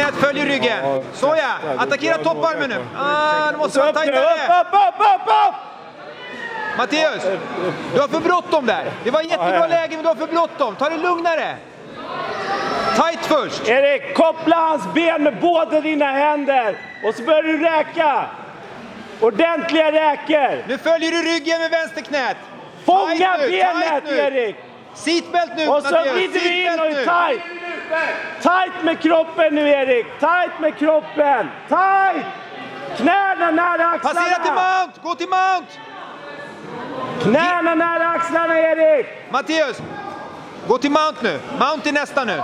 Knät följer ryggen. Såja! Attackera topparmen nu. Ah, det måste vara nu, tajtare. Matteus, du har för bråttom där. Det var jättebra läge, men du har för bråttom. Ta det lugnare. Tight först. Erik, koppla hans ben med båda dina händer och så börjar du räka. Ordentliga räkor. Nu följer du ryggen med vänsterknät. Fånga Tight nu, benet nu. Erik! Seatbelt nu Och så vrider vi in och är tight. Tight med kroppen nu Erik! Tight med kroppen! Tight! Knäna nära axlarna! Passera till Mount! Gå till Mount! Knäna nära axlarna Erik! Matteus, gå till Mount nu. Mount är nästa nu.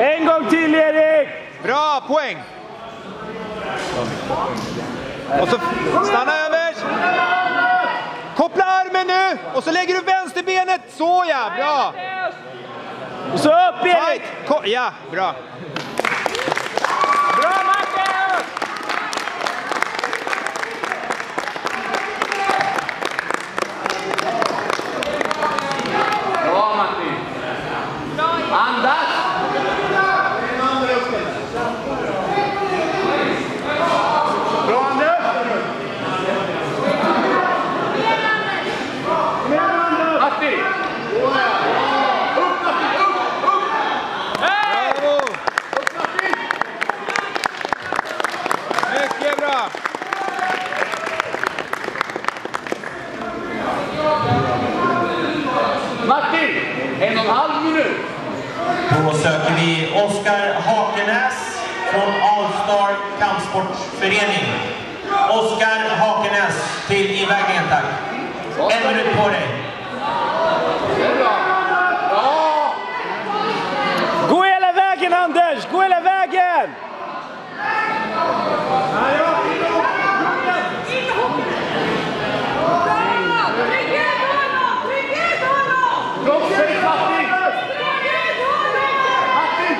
En gång till Erik! Bra, poäng! Och så stanna över. Koppla armen nu! Och så lägger du vänsterbenet. Så ja, bra! Och så upp Erik! Ja. Bra Marcus! Bra Martin! Andas! Bra Anders! Martin! Bravo! Mycket bra! Martin! En och en halv minut. Då söker vi Oskar Hakenäs från Allstar Kampsportsförening. Oskar Hakenäs till invägningen tack. En minut på dig. Det är bra. Bra! Gå hela vägen Anders! Gå hela vägen! Kroppsväg Martin! Martin!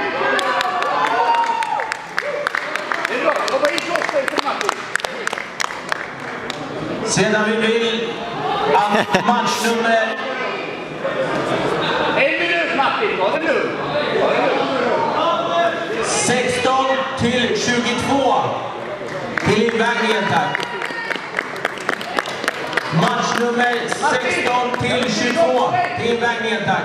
Det är bra. Jobba in kroppsväg på Martin. Sedan vi vill att matchnummer En minut Martin. Ta det lugnt. 16 till 22 till invägningen tack. Matchnummer 16 till 22 till invägningen tack.